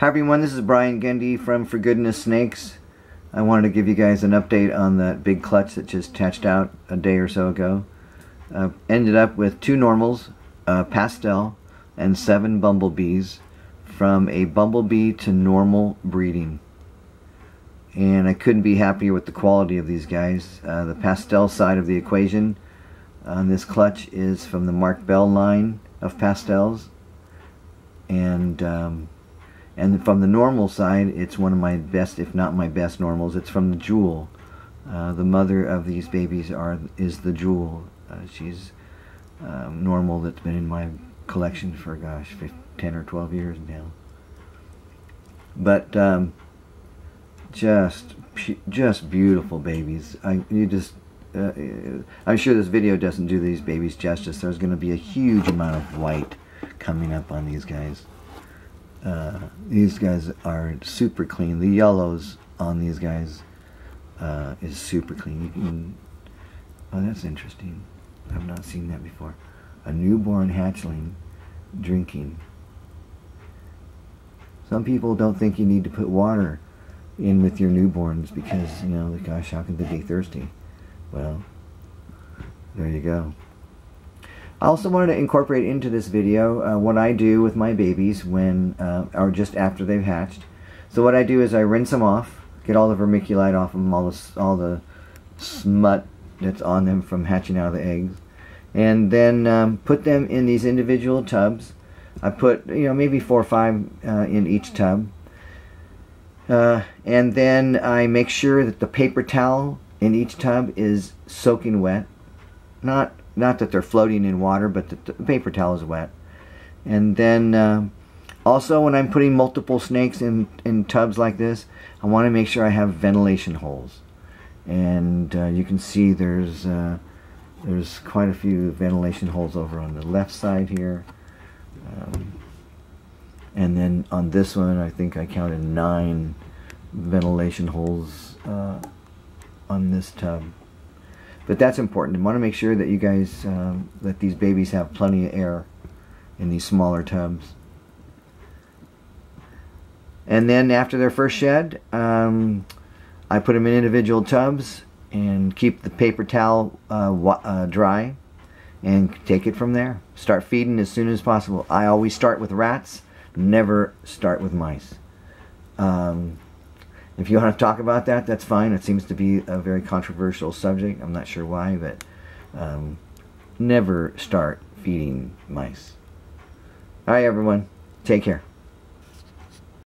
Hi everyone, this is Brian Gundy from For Goodness Snakes. I wanted to give you guys an update on that big clutch that just hatched out a day or so ago. Uh, ended up with two normals, a pastel, and seven bumblebees from a bumblebee to normal breeding. And I couldn't be happier with the quality of these guys. Uh, the pastel side of the equation on this clutch is from the Mark Bell line of pastels. And um, and from the normal side, it's one of my best, if not my best normals. It's from the Jewel. Uh, the mother of these babies are is the Jewel. Uh, she's um, normal that's been in my collection for, gosh, 15, 10 or 12 years now. But um, just, just beautiful babies. I, you just, uh, I'm sure this video doesn't do these babies justice. There's going to be a huge amount of white coming up on these guys. Uh, these guys are super clean. The yellows on these guys uh, is super clean. You can, oh, that's interesting. I've not seen that before. A newborn hatchling drinking. Some people don't think you need to put water in with your newborns because, you know, gosh, how can they be thirsty? Well, there you go. I also wanted to incorporate into this video uh, what I do with my babies when, uh, or just after they've hatched. So what I do is I rinse them off, get all the vermiculite off them, all the, all the smut that's on them from hatching out of the eggs, and then um, put them in these individual tubs. I put, you know, maybe four or five uh, in each tub. Uh, and then I make sure that the paper towel in each tub is soaking wet. Not not that they're floating in water, but the, paper towel is wet. And then uh, also when I'm putting multiple snakes in, in tubs like this, I want to make sure I have ventilation holes. And uh, you can see there's uh, there's quite a few ventilation holes over on the left side here. Um, and then on this one, I think I counted nine ventilation holes uh, on this tub. But that's important. I want to make sure that you guys, um, that these babies have plenty of air in these smaller tubs. And then after their first shed, um, I put them in individual tubs and keep the paper towel uh, uh, dry and take it from there. Start feeding as soon as possible. I always start with rats, never start with mice. Um, if you want to talk about that, that's fine. It seems to be a very controversial subject. I'm not sure why, but um, never start feeding mice. All right, everyone. Take care.